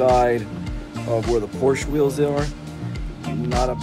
side of where the Porsche wheels are. Not a